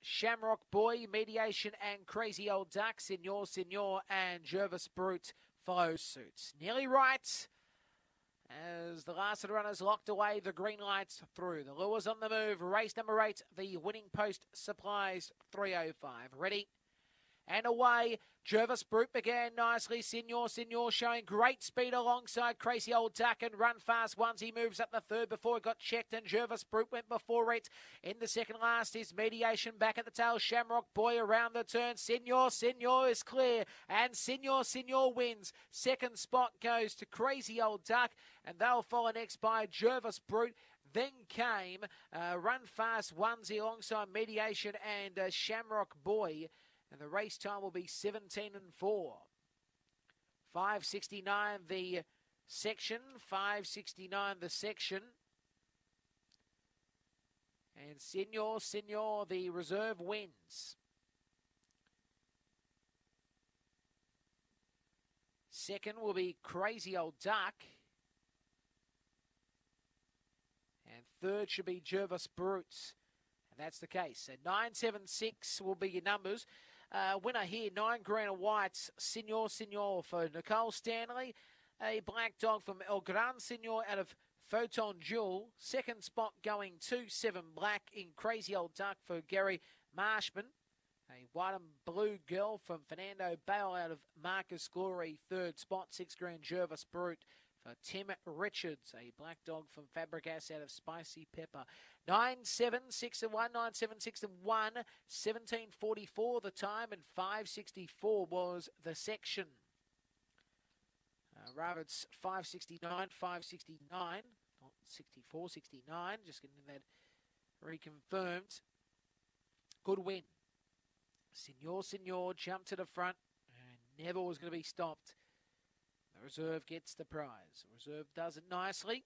Shamrock Boy, Mediation and Crazy Old Duck, Senor Senor and Jervis Brute follow suits. Nearly right as the last of the runners locked away the green lights through. The lures on the move. Race number eight, the winning post supplies 305. Ready? And away. Jervis Brute began nicely. Senor, Senor showing great speed alongside Crazy Old Duck and Run Fast Ones. He moves up the third before it got checked, and Jervis Brute went before it. In the second last is Mediation back at the tail. Shamrock Boy around the turn. Senor, Senor is clear, and Senor, Senor wins. Second spot goes to Crazy Old Duck, and they'll follow next by Jervis Brute. Then came uh, Run Fast Onesie alongside Mediation and uh, Shamrock Boy and the race time will be 17 and 4. 569 the section, 569 the section. And Senor, Senor, the reserve wins. Second will be Crazy Old Duck. And third should be Jervis Brutes. And that's the case. So 976 will be your numbers. Uh, winner here, nine green and whites, Senor Senor for Nicole Stanley. A black dog from El Gran Senor out of Photon Jewel. Second spot going to seven black in Crazy Old Duck for Gary Marshman. A white and blue girl from Fernando Bale out of Marcus Glory. Third spot, six green Jervis Brute for Tim Richards, a black dog from Fabregas out of Spicy Pepper. 9 7 6 and 1, 9 7 6 and 1, 1744 the time, and 564 was the section. Uh, rather, 569, 569, not 64, 69. Just getting that reconfirmed. Good win. Senor, Senor jumped to the front and never was going to be stopped. The reserve gets the prize. The reserve does it nicely.